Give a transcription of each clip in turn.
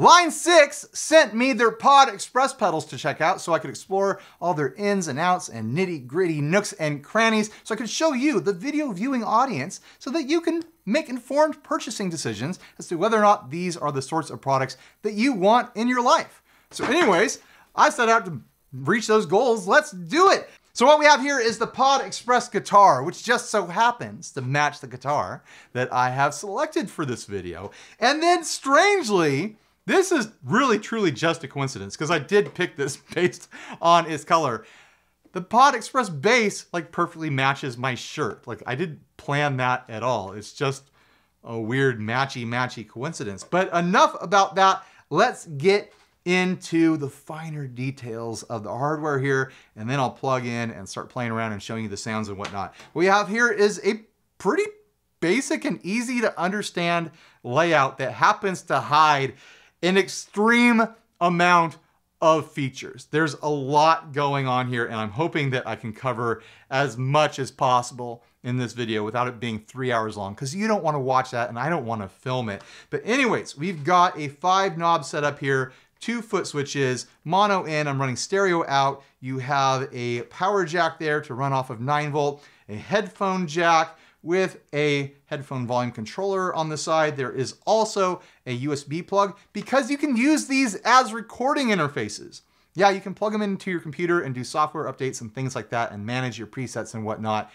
Line 6 sent me their Pod Express pedals to check out so I could explore all their ins and outs and nitty gritty nooks and crannies so I could show you, the video viewing audience, so that you can make informed purchasing decisions as to whether or not these are the sorts of products that you want in your life. So anyways, I set out to reach those goals. Let's do it. So what we have here is the Pod Express guitar, which just so happens to match the guitar that I have selected for this video. And then strangely, this is really truly just a coincidence because I did pick this based on its color. The Pod Express Bass like perfectly matches my shirt. Like I didn't plan that at all. It's just a weird matchy matchy coincidence. But enough about that. Let's get into the finer details of the hardware here, and then I'll plug in and start playing around and showing you the sounds and whatnot. What we have here is a pretty basic and easy to understand layout that happens to hide an extreme amount of features. There's a lot going on here and I'm hoping that I can cover as much as possible in this video without it being three hours long because you don't want to watch that and I don't want to film it. But anyways, we've got a five knob setup here two foot switches, mono in, I'm running stereo out. You have a power jack there to run off of 9 volt, a headphone jack with a headphone volume controller on the side. There is also a USB plug because you can use these as recording interfaces. Yeah, you can plug them into your computer and do software updates and things like that and manage your presets and whatnot.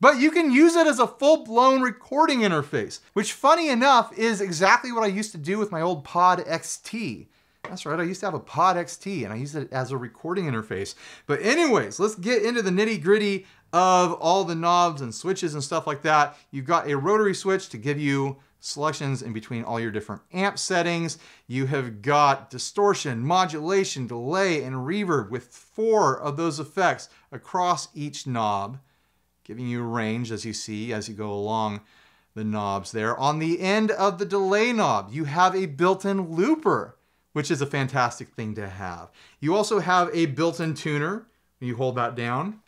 But you can use it as a full-blown recording interface, which funny enough is exactly what I used to do with my old Pod XT. That's right, I used to have a Pod XT and I used it as a recording interface. But anyways, let's get into the nitty gritty of all the knobs and switches and stuff like that. You've got a rotary switch to give you selections in between all your different amp settings. You have got distortion, modulation, delay, and reverb with four of those effects across each knob, giving you range as you see as you go along the knobs there. On the end of the delay knob, you have a built-in looper which is a fantastic thing to have. You also have a built-in tuner. You hold that down.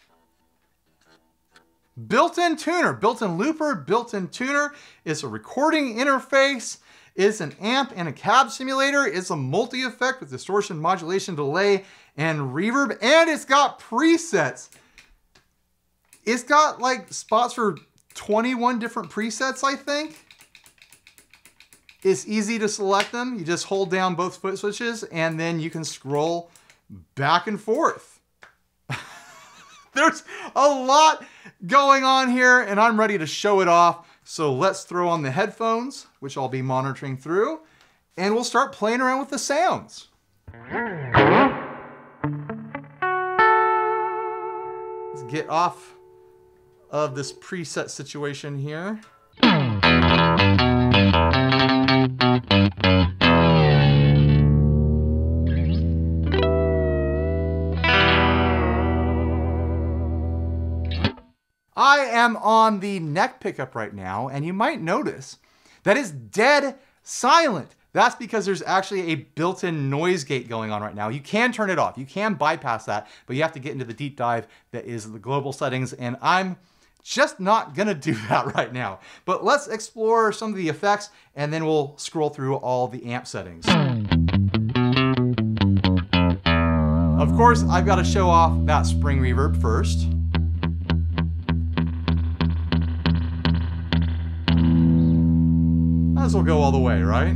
Built-in tuner, built-in looper, built-in tuner. It's a recording interface. It's an amp and a cab simulator. It's a multi-effect with distortion, modulation, delay, and reverb. And it's got presets. It's got like spots for 21 different presets, I think. It's easy to select them. You just hold down both foot switches and then you can scroll back and forth. There's a lot going on here and I'm ready to show it off. So let's throw on the headphones, which I'll be monitoring through, and we'll start playing around with the sounds. Let's get off of this preset situation here. I am on the neck pickup right now, and you might notice that is dead silent. That's because there's actually a built-in noise gate going on right now. You can turn it off. You can bypass that, but you have to get into the deep dive that is the global settings, and I'm just not gonna do that right now. But let's explore some of the effects, and then we'll scroll through all the amp settings. Of course, I've got to show off that spring reverb first. As well go all the way, right?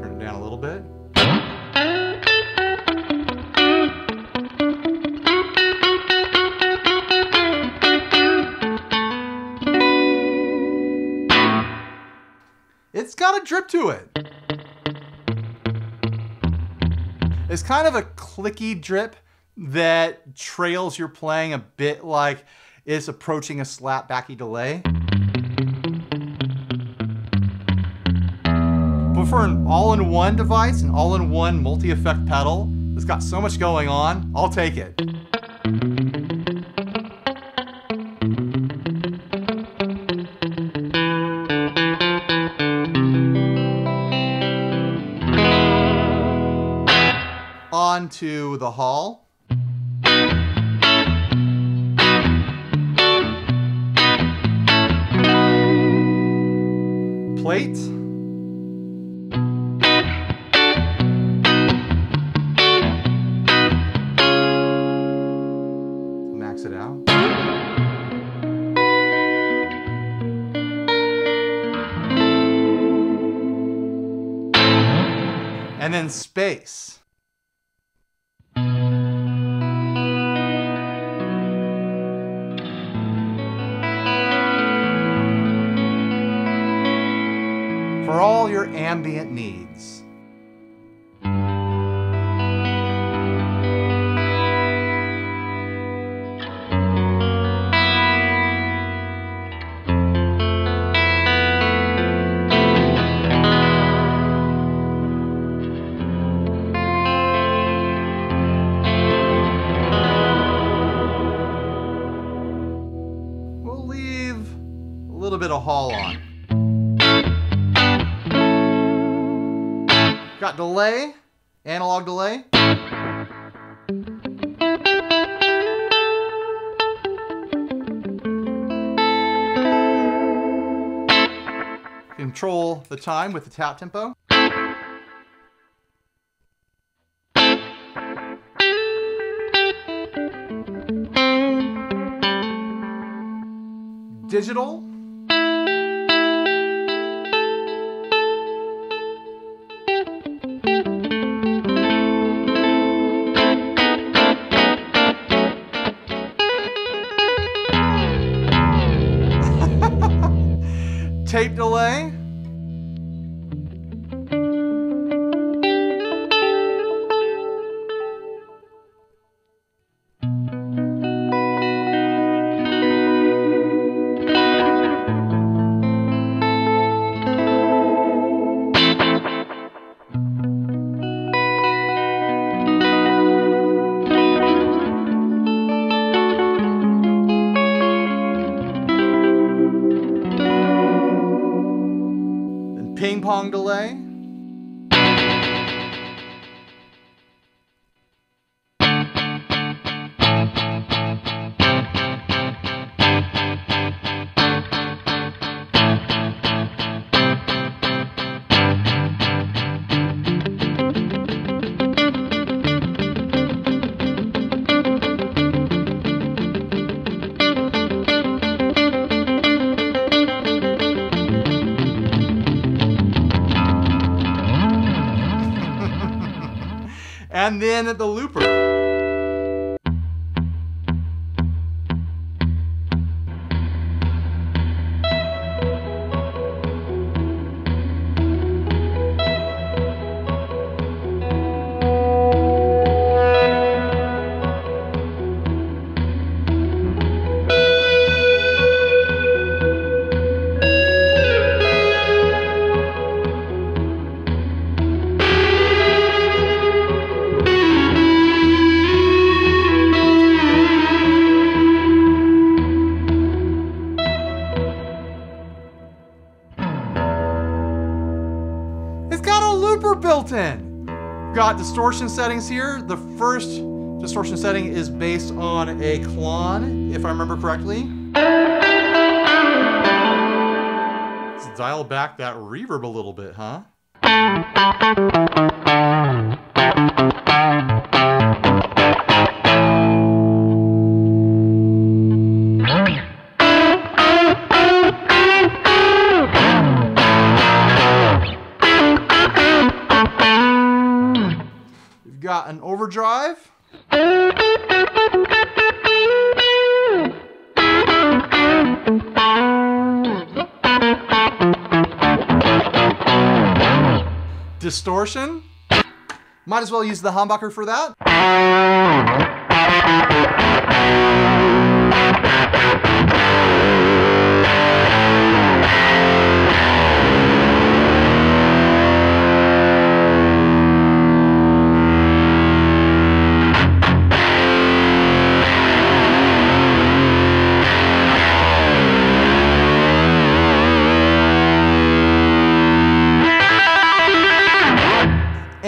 Turn it down a little bit. It's got a drip to it. Kind of a clicky drip that trails your playing a bit like it's approaching a slap backy delay. But for an all-in-one device, an all-in-one multi-effect pedal that's got so much going on, I'll take it. the hall. Plate. Max it out. And then space. Your ambient needs. Time with the tap tempo. Digital. tape delay. And then the looper. Distortion settings here. The first distortion setting is based on a Klon, if I remember correctly. Let's dial back that reverb a little bit, huh? Got an overdrive. Distortion. Might as well use the humbucker for that.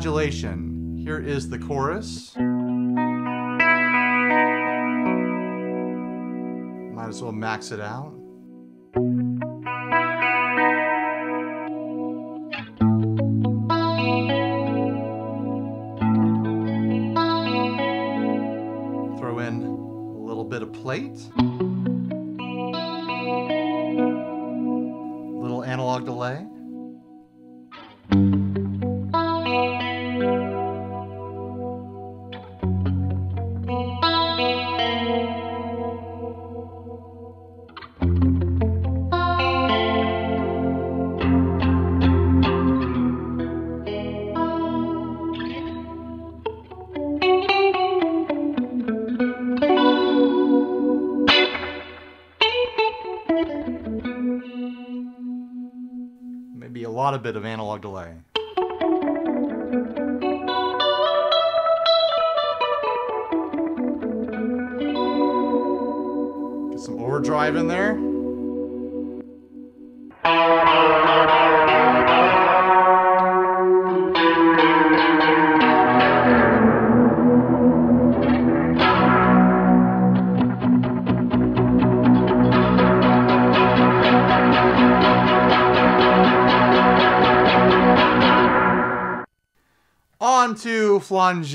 modulation. Here is the chorus. Might as well max it out. A bit of analog delay. Get some overdrive in there. Flange.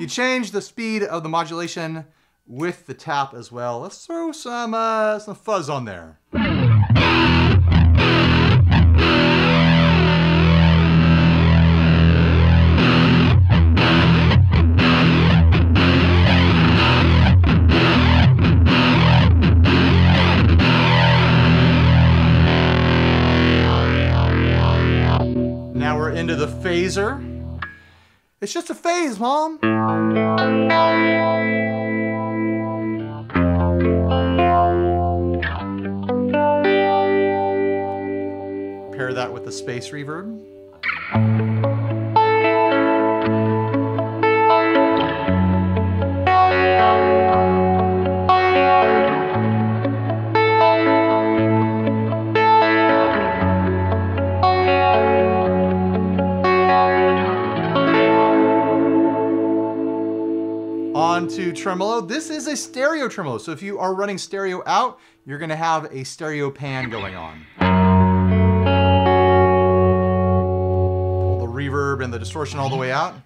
You change the speed of the modulation with the tap as well. Let's throw some uh, some fuzz on there. Into the phaser. It's just a phase, Mom. Pair that with the space reverb. On to tremolo. This is a stereo tremolo. So if you are running stereo out, you're gonna have a stereo pan going on. Pull the reverb and the distortion all the way out.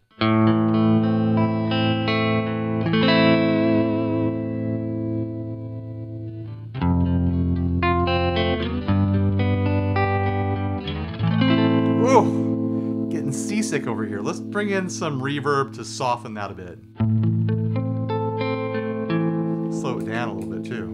Ooh, getting seasick over here. Let's bring in some reverb to soften that a bit. Down a little bit too.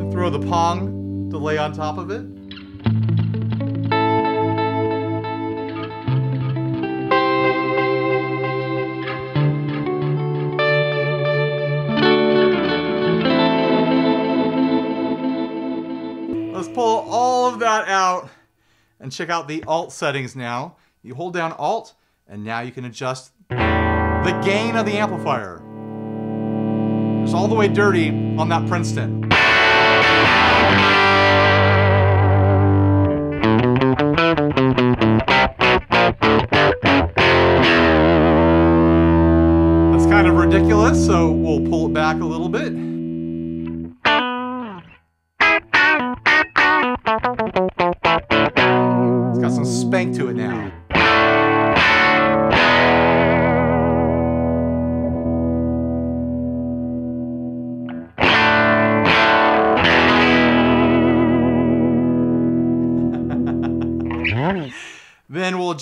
And throw the Pong delay on top of it. And check out the alt settings now. You hold down alt and now you can adjust the gain of the amplifier. It's all the way dirty on that Princeton. That's kind of ridiculous, so we'll pull it back a little bit.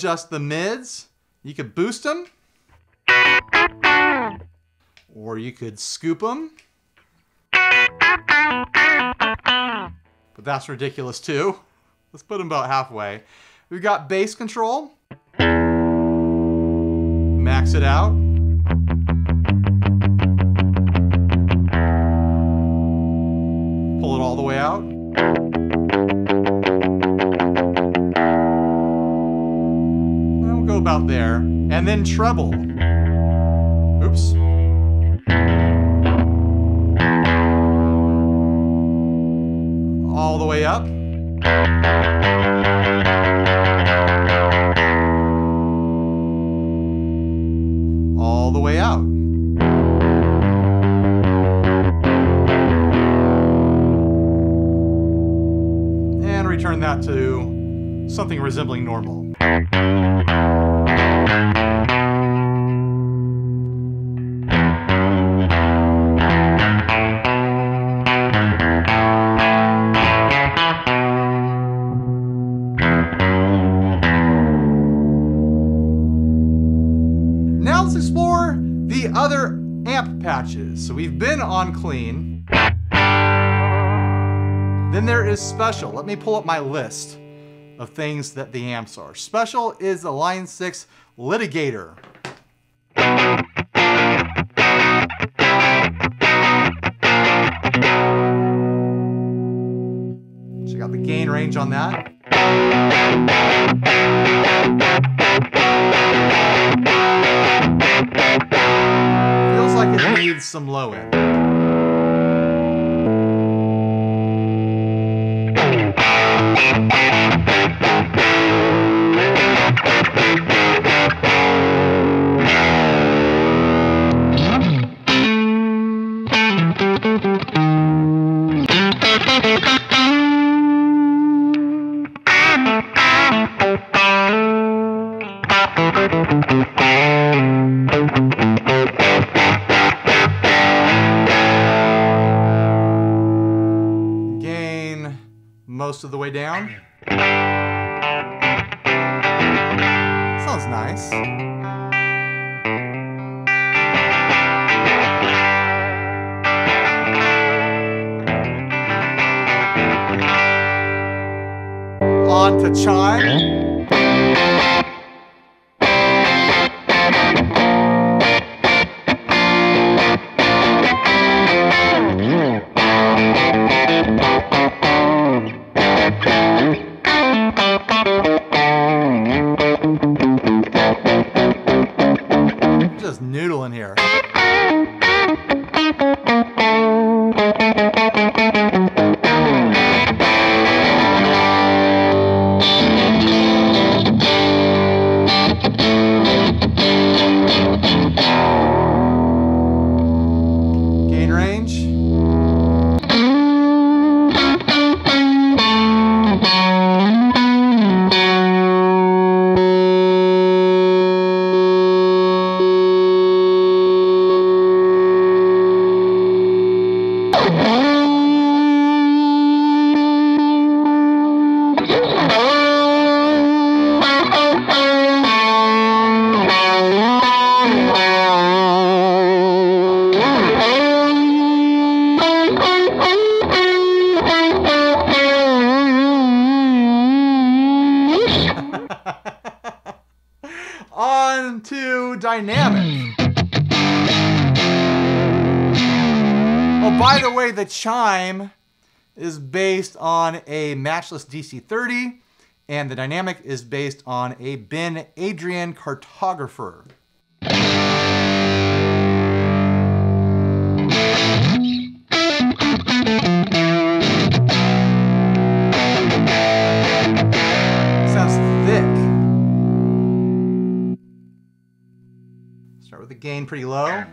Adjust the mids. You could boost them, or you could scoop them. But that's ridiculous too. Let's put them about halfway. We've got bass control. Max it out. Pull it all the way out. About there, and then treble. Oops. All the way up. All the way out. And return that to something resembling normal. Now let's explore the other amp patches. So we've been on clean. Then there is special. Let me pull up my list of things that the amps are. Special is the Line 6 Litigator. Check out the gain range on that. Feels like it needs some low end. Down. Sounds nice. On to chime. On to dynamic. Oh, by the way, the chime is based on a matchless DC30, and the dynamic is based on a Ben Adrian cartographer. The gain pretty low.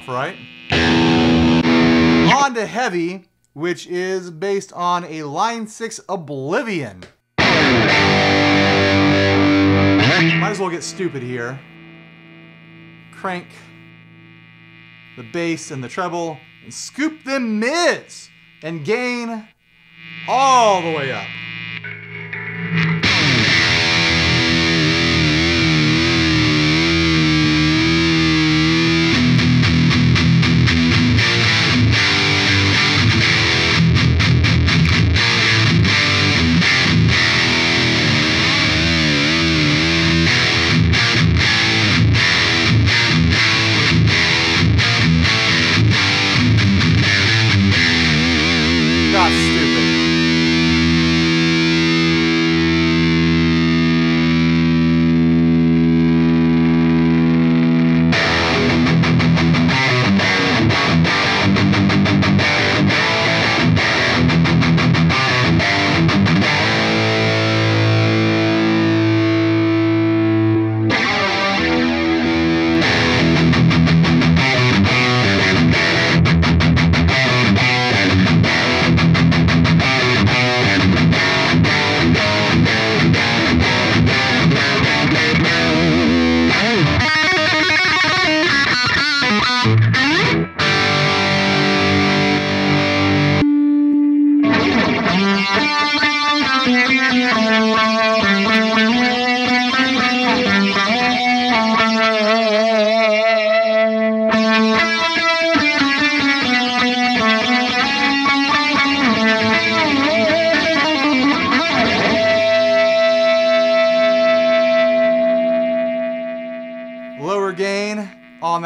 Off, right? On to Heavy, which is based on a Line 6 Oblivion. Might as well get stupid here. Crank the bass and the treble, and scoop them mids, and gain all the way up.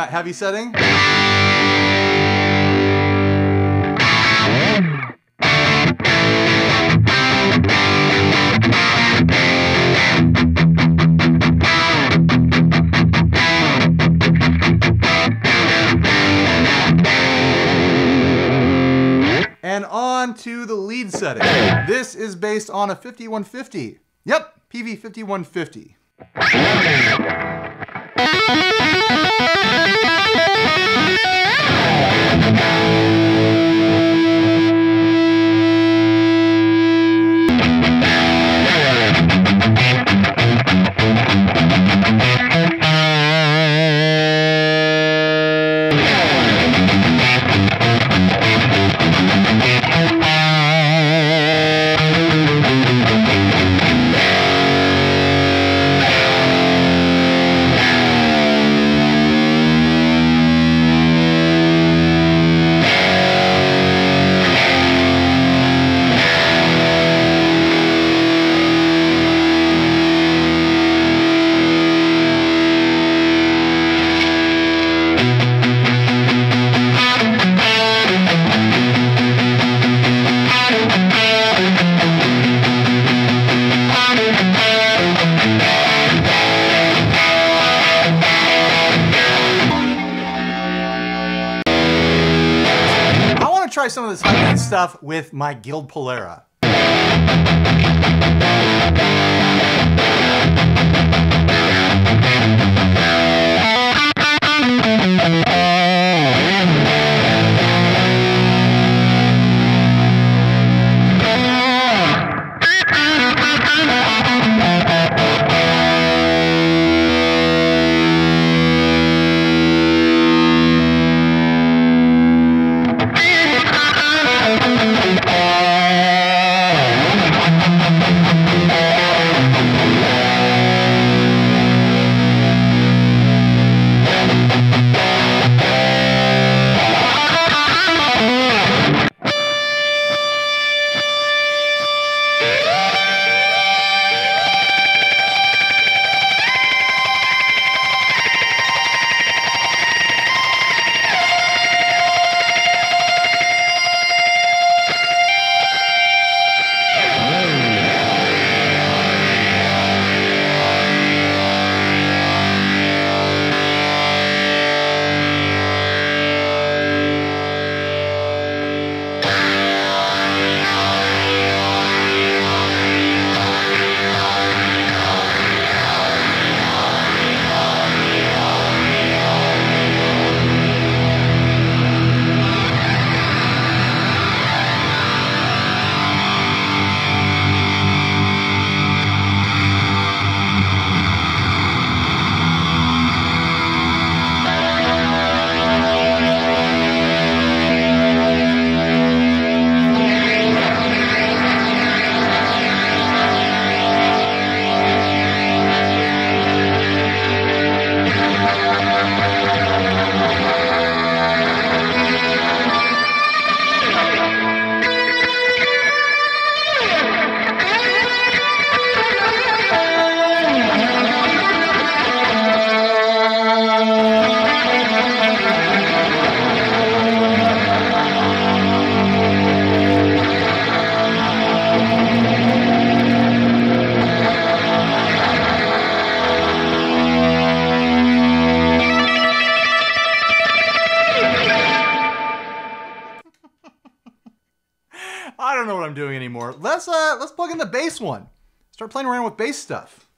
right, heavy setting. And on to the lead setting. This is based on a 5150. Yep, PV5150. Thank you. off with my Guild Polara. Bass one. Start playing around with bass stuff.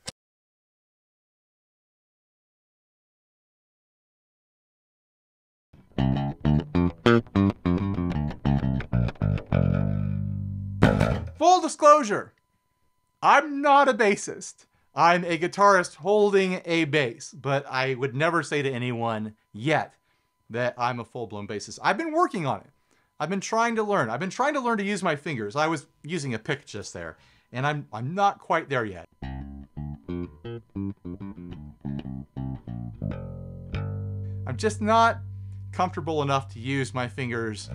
Full disclosure, I'm not a bassist. I'm a guitarist holding a bass, but I would never say to anyone yet that I'm a full-blown bassist. I've been working on it. I've been trying to learn. I've been trying to learn to use my fingers. I was using a pick just there, and I'm I'm not quite there yet. I'm just not comfortable enough to use my fingers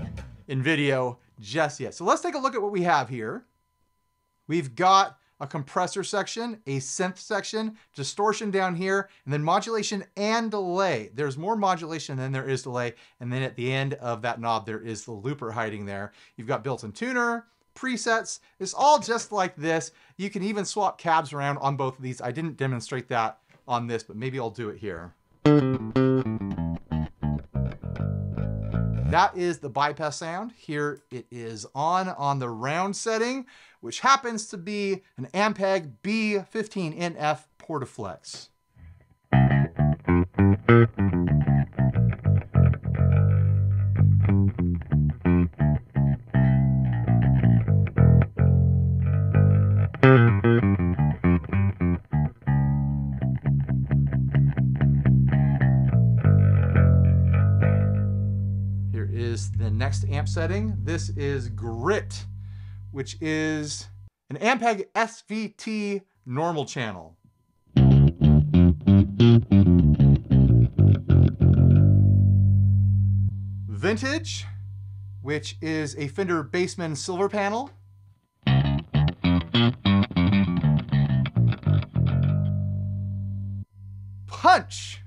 in video just yet. So let's take a look at what we have here. We've got a compressor section, a synth section, distortion down here, and then modulation and delay. There's more modulation than there is delay, and then at the end of that knob, there is the looper hiding there. You've got built-in tuner, presets. It's all just like this. You can even swap cabs around on both of these. I didn't demonstrate that on this, but maybe I'll do it here. That is the bypass sound. Here it is on on the round setting, which happens to be an Ampeg B15NF Portaflex. Next amp setting. This is Grit, which is an Ampeg SVT normal channel. Vintage, which is a Fender Bassman silver panel. Punch,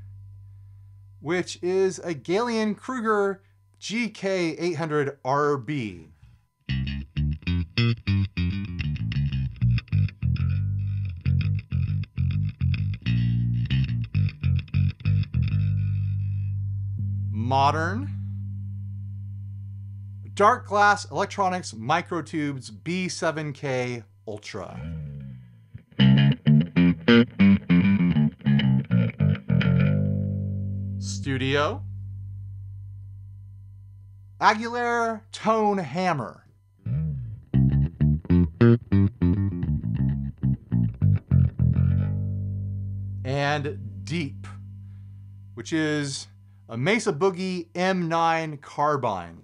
which is a Gallien-Krueger GK800RB. Modern. Dark Glass Electronics Microtubes B7K Ultra. Studio. Aguilar Tone Hammer. And Deep, which is a Mesa Boogie M9 carbine.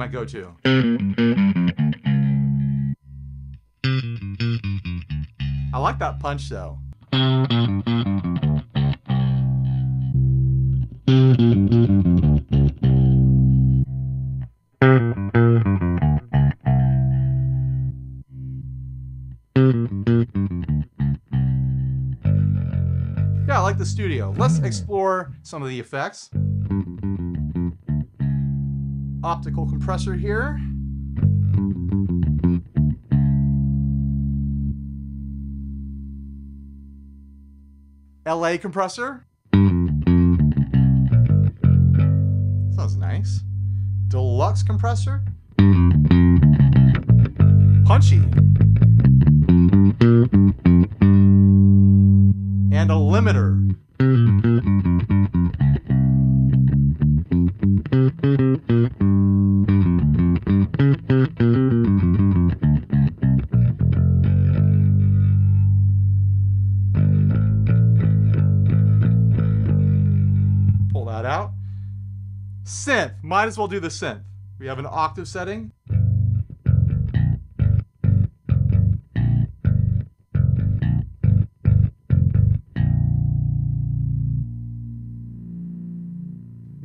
My go-to. I like that punch though. Yeah, I like the studio. Let's explore some of the effects optical compressor here. LA compressor. Sounds nice. Deluxe compressor. Punchy. And a limiter. As well do the synth. We have an octave setting.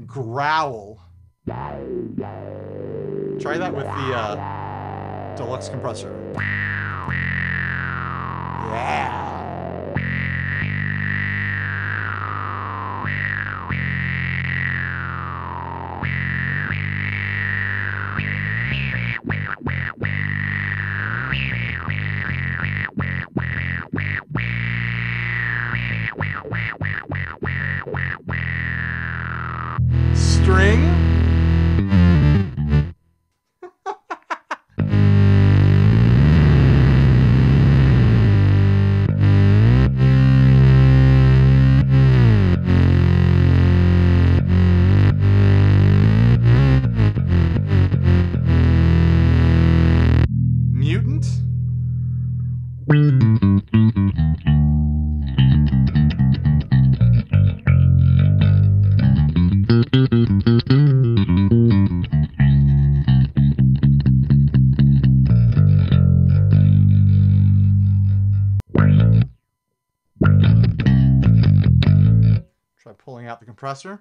Growl. Try that with the uh, deluxe compressor. Yeah. Compressor.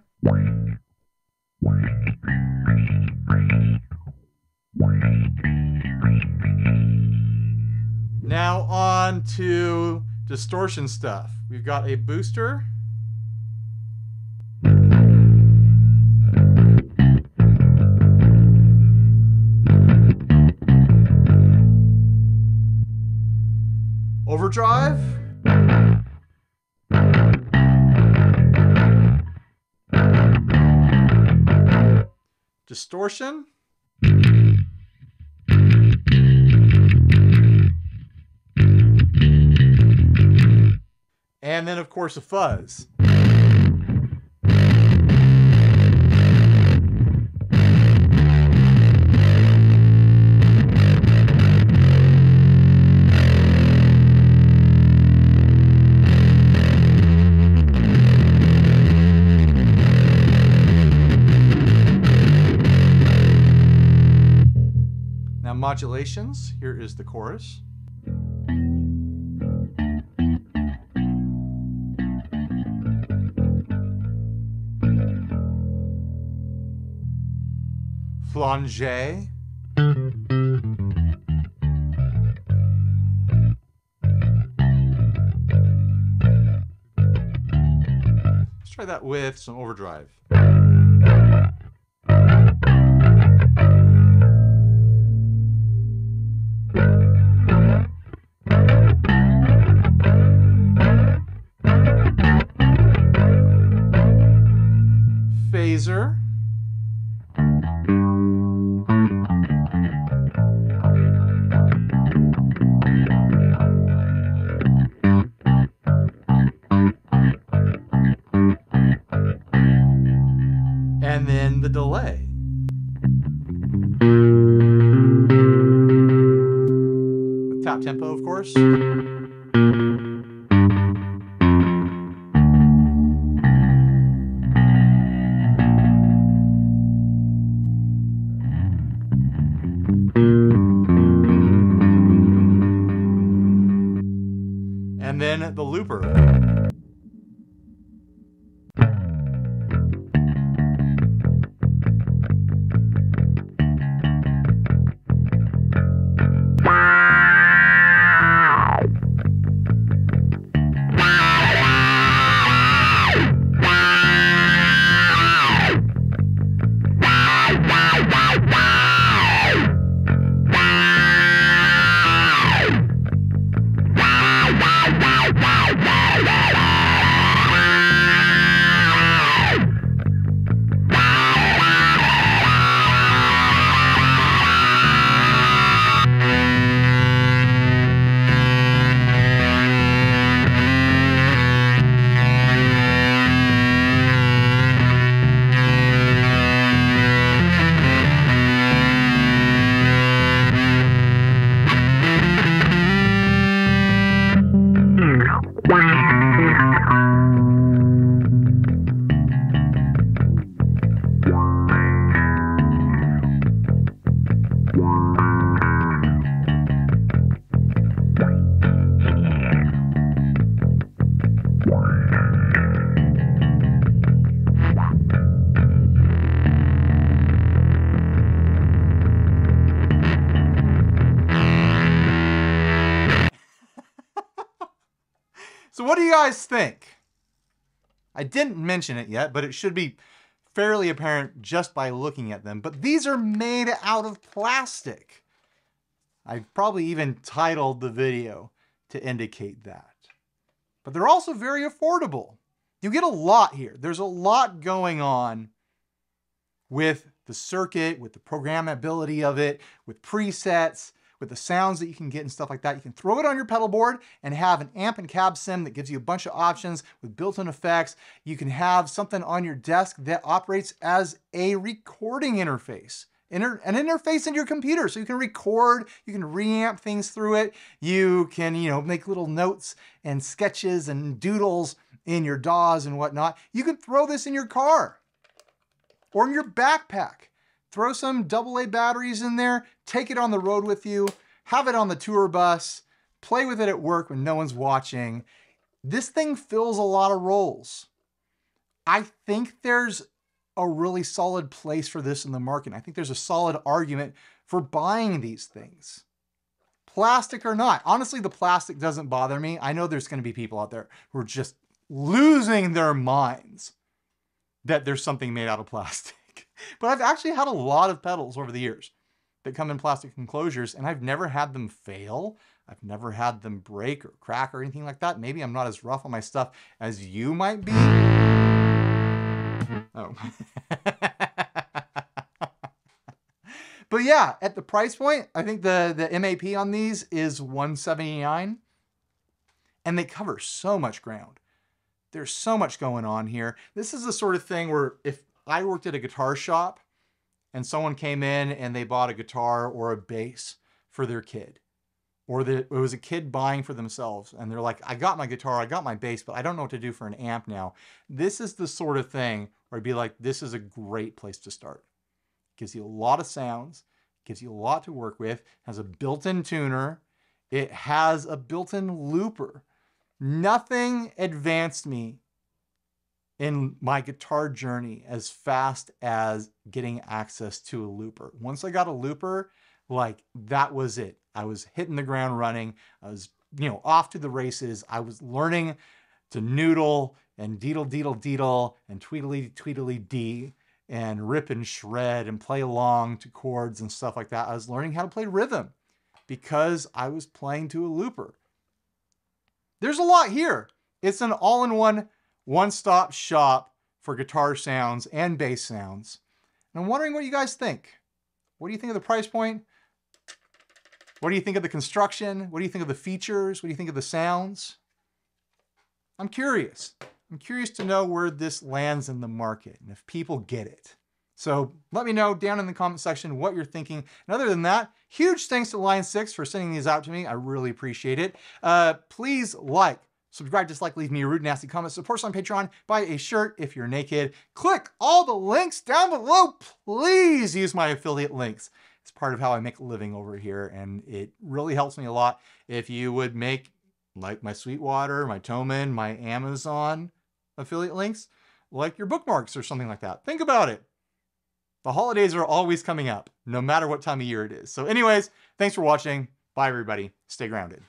Now on to distortion stuff. We've got a booster. Overdrive. Distortion. And then, of course, a fuzz. Modulations. Here is the chorus. Flange. Let's try that with some overdrive. Guys think? I didn't mention it yet, but it should be fairly apparent just by looking at them. But these are made out of plastic. I've probably even titled the video to indicate that. But they're also very affordable. You get a lot here. There's a lot going on with the circuit, with the programmability of it, with presets, with the sounds that you can get and stuff like that. You can throw it on your pedal board and have an amp and cab sim that gives you a bunch of options with built-in effects. You can have something on your desk that operates as a recording interface. Inter an interface in your computer so you can record, you can reamp things through it, you can, you know, make little notes and sketches and doodles in your DAWs and whatnot. You can throw this in your car or in your backpack. Throw some AA batteries in there, take it on the road with you, have it on the tour bus, play with it at work when no one's watching. This thing fills a lot of roles. I think there's a really solid place for this in the market. I think there's a solid argument for buying these things. Plastic or not. Honestly, the plastic doesn't bother me. I know there's going to be people out there who are just losing their minds that there's something made out of plastic. But I've actually had a lot of pedals over the years that come in plastic enclosures, and I've never had them fail. I've never had them break or crack or anything like that. Maybe I'm not as rough on my stuff as you might be. Oh. but yeah, at the price point, I think the, the MAP on these is 179 and they cover so much ground. There's so much going on here. This is the sort of thing where if I worked at a guitar shop and someone came in and they bought a guitar or a bass for their kid, or that it was a kid buying for themselves and they're like, I got my guitar, I got my bass, but I don't know what to do for an amp now. This is the sort of thing where I'd be like, this is a great place to start. gives you a lot of sounds, gives you a lot to work with, has a built-in tuner, it has a built-in looper. Nothing advanced me in my guitar journey as fast as getting access to a looper. Once I got a looper, like that was it. I was hitting the ground running. I was, you know, off to the races. I was learning to noodle and deedle deedle deedle and tweedly tweedly dee and rip and shred and play along to chords and stuff like that. I was learning how to play rhythm because I was playing to a looper. There's a lot here. It's an all-in-one one-stop shop for guitar sounds and bass sounds. And I'm wondering what you guys think. What do you think of the price point? What do you think of the construction? What do you think of the features? What do you think of the sounds? I'm curious. I'm curious to know where this lands in the market and if people get it. So let me know down in the comment section what you're thinking. And other than that, huge thanks to Line 6 for sending these out to me. I really appreciate it. Uh, please like, subscribe, dislike, leave me a rude, nasty comment, support us on Patreon, buy a shirt if you're naked. Click all the links down below. Please use my affiliate links. It's part of how I make a living over here, and it really helps me a lot if you would make like my Sweetwater, my Thomann, my Amazon affiliate links, like your bookmarks or something like that. Think about it. The holidays are always coming up, no matter what time of year it is. So anyways, thanks for watching. Bye, everybody. Stay grounded.